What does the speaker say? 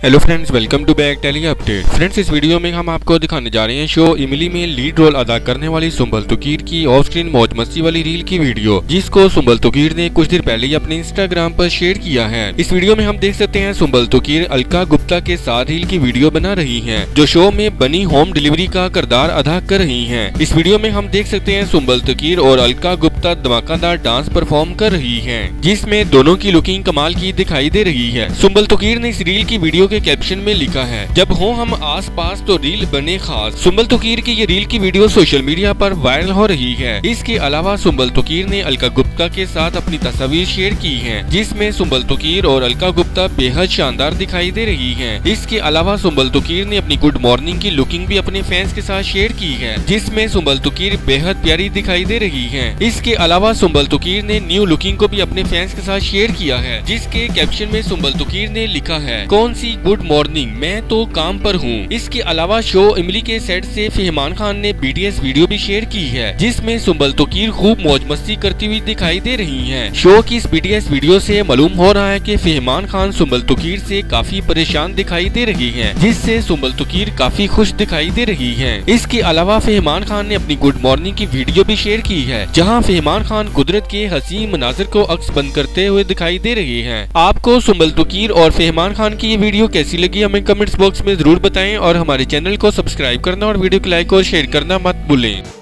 Hello friends welcome to back telly update friends इस video में हम आपको दिखाने जा रहे हैं शो इमली में लीड रोल अदा करने वाली सुम्बल तुकीर की ऑफ़ स्क्रीन मौज मस्ती वाली रील की वीडियो जिसको सुम्बल तुकीर ने कुछ देर पहले ही अपने इंस्टाग्राम पर शेयर किया है। इस वीडियो में हम देख सकते हैं सुम्बल तुकीर अलका गुप्ता के साथ रील की वीडियो बना रही है, जो शो में बनी होम डिलीवरी का किरदार अदा कर रही है। इस वीडियो में हम देख सकते हैं सुम्बल तुकीर और अलका गुप्ता धमाकादार डांस परफॉर्म कर रही है, जिसमें दोनों की लुकिंग कमाल की दिखाई दे रही है। सुम्बल तुकीर ने इस रील की वीडियो के कैप्शन में लिखा है, जब हो हम आस पास तो रील बने खास। सुम्बल तुकीर की ये रील की वीडियो सोशल मीडिया पर वायरल हो रही है। इसके अलावा सुम्बल तुकीर ने अलका गुप्ता के साथ अपनी तस्वीर शेयर की है, जिसमें सुम्बल तुकीर और अलका गुप्ता बेहद शानदार दिखाई दे रही है। इसके अलावा सुम्बल तुकीर ने अपनी गुड मॉर्निंग की लुकिंग भी अपने फैंस के साथ शेयर की है, जिसमें सुम्बल तुकीर बेहद प्यारी दिखाई दे रही है। इसके अलावा सुम्बल तुकीर ने न्यू लुकिंग को भी अपने फैंस के साथ शेयर किया है, जिसके कैप्शन में सुम्बल तुकीर ने लिखा है, कौन सी गुड मॉर्निंग, मैं तो काम पर हूँ। इसके अलावा शो इमली के सेट से फहमान खान ने बीटीएस वीडियो भी शेयर की है, जिसमें सुम्बल तोकीर खूब मौज मस्ती करती हुई दिखाई दे रही हैं। शो की इस बीटीएस वीडियो से मालूम हो रहा है कि फहमान खान सुम्बल तोकीर से काफ़ी परेशान दिखाई दे रही है, जिससे सुम्बल तोकीर काफ़ी खुश दिखाई दे रही है। इसके अलावा फहमान खान ने अपनी गुड मॉर्निंग की वीडियो भी शेयर की है, जहाँ फहमान खान कुदरत के हसीन मनाजर को अक्स बंद करते हुए दिखाई दे रही है। आपको सुम्बल तोकीर और फहमान खान की ये वीडियो कैसी लगी हमें कमेंट्स बॉक्स में ज़रूर बताएँ और हमारे चैनल को सब्सक्राइब करना और वीडियो को लाइक और शेयर करना मत भूलें।